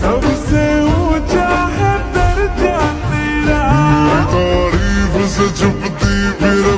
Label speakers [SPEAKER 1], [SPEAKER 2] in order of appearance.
[SPEAKER 1] सबसे ऊँचा है दर्जा तेरा।
[SPEAKER 2] तारीफ़ से छुपती फिर